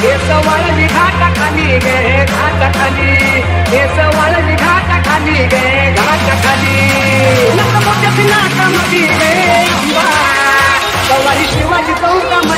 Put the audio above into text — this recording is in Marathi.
हेच वळली घाटा खाली गे घाटा खाली हेच वळली घाटा खाली गे घाटा खाली नका मोठ्या नाकामध्ये गे अंबा. सवारी शिवाजी चौकामध्ये